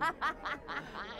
ha ha ha ha ha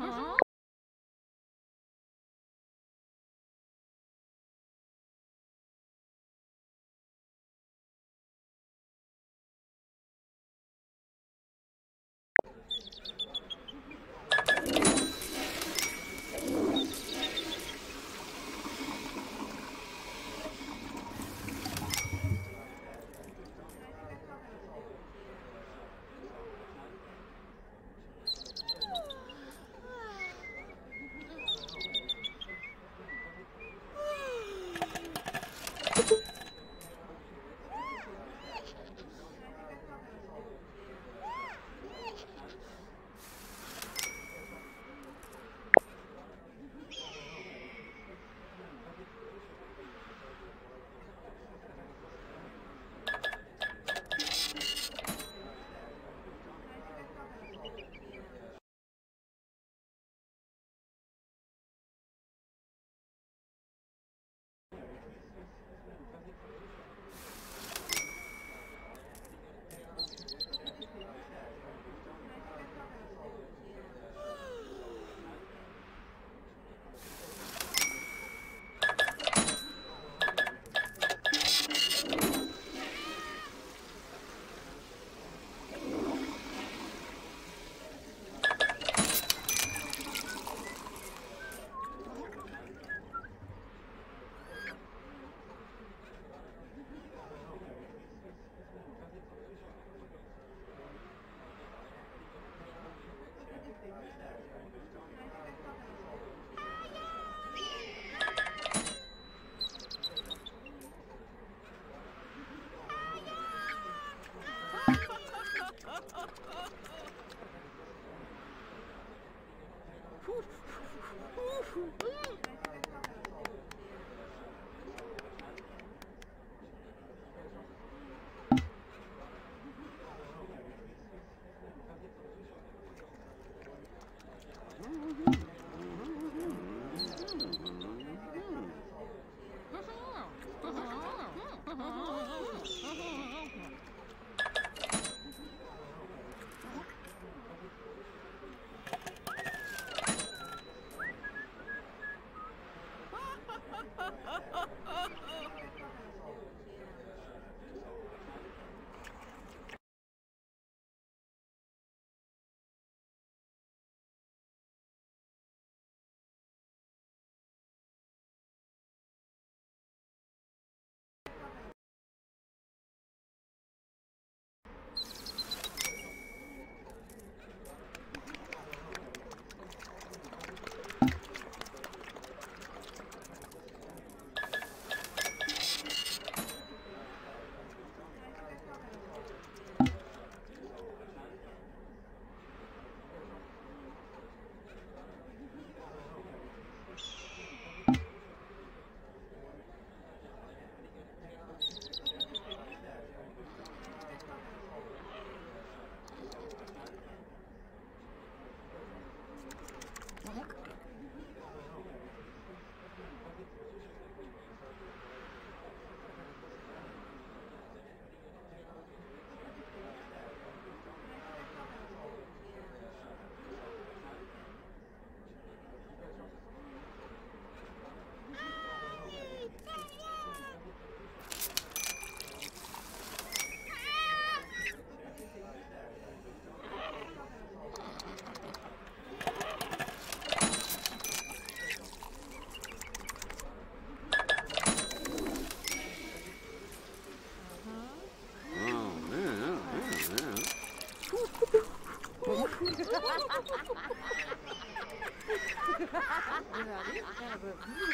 哦 Yeah.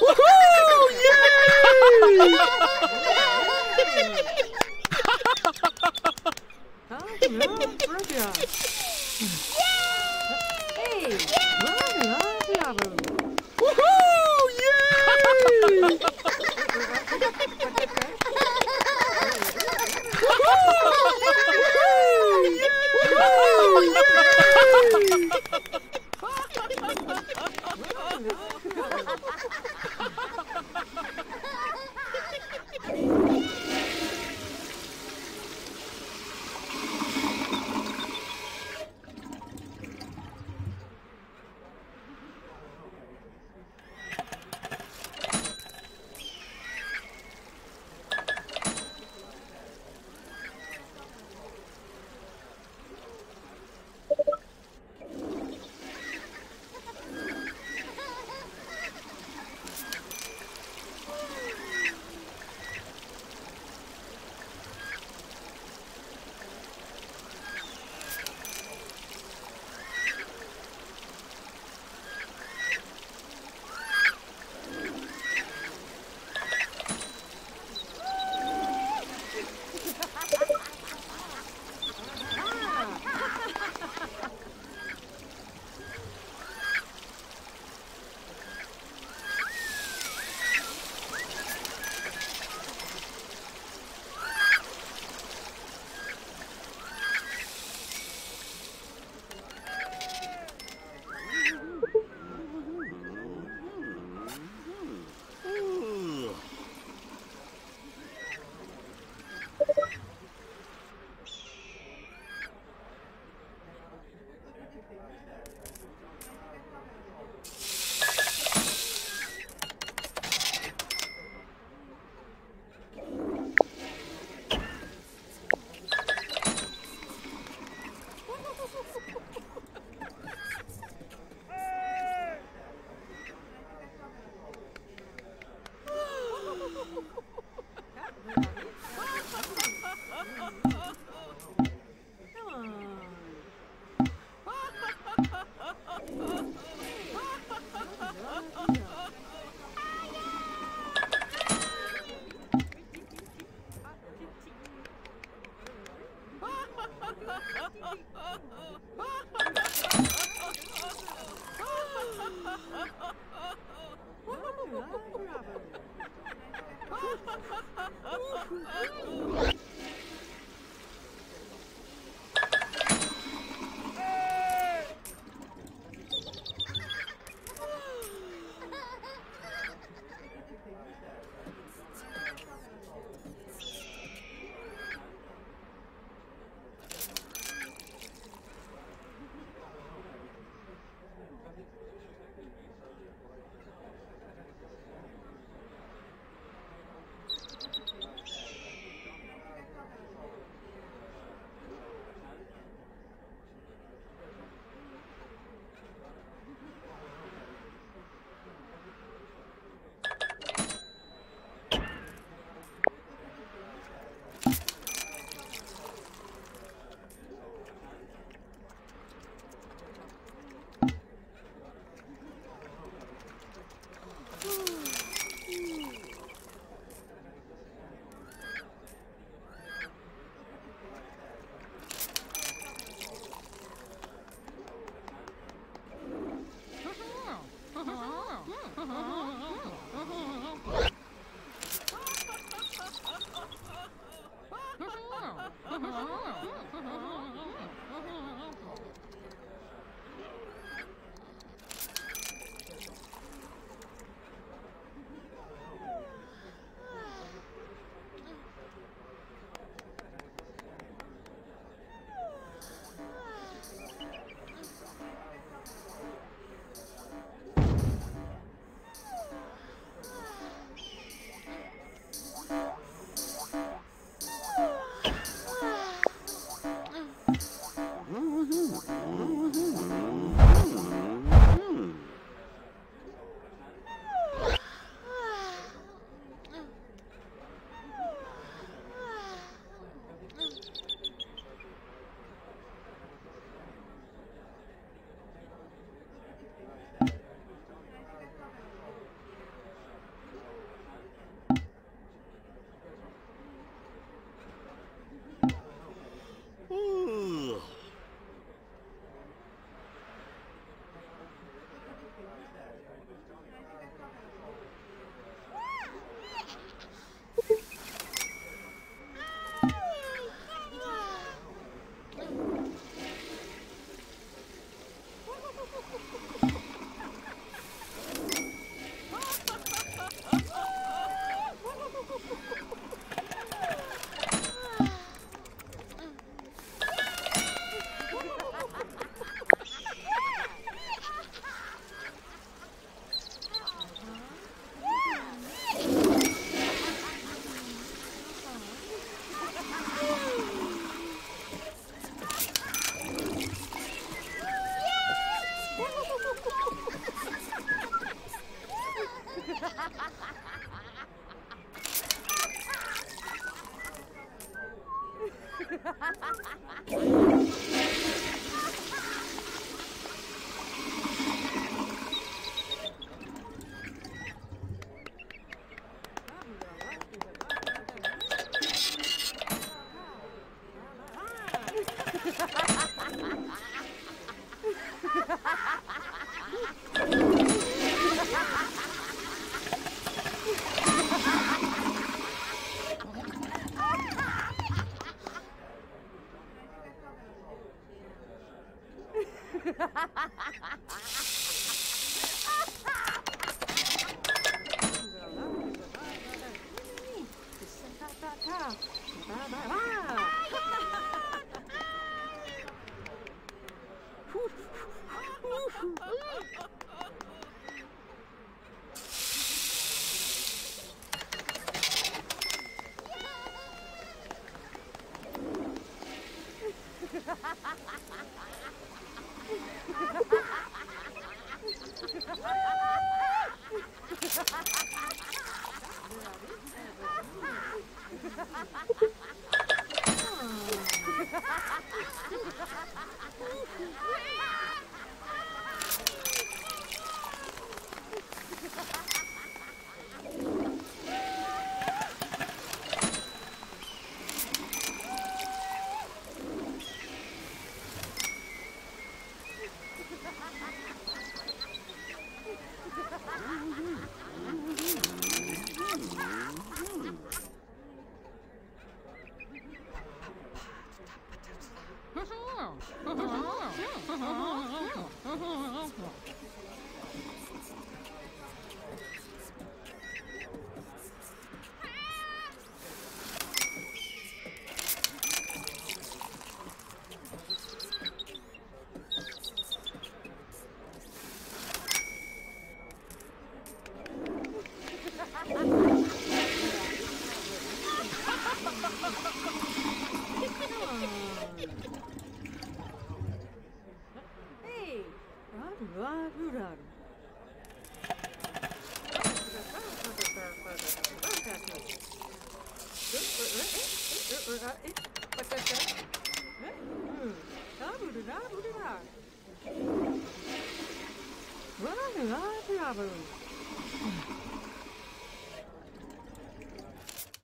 Woohoo! Yay! Hey,